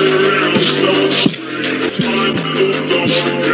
around so strange, my little dog.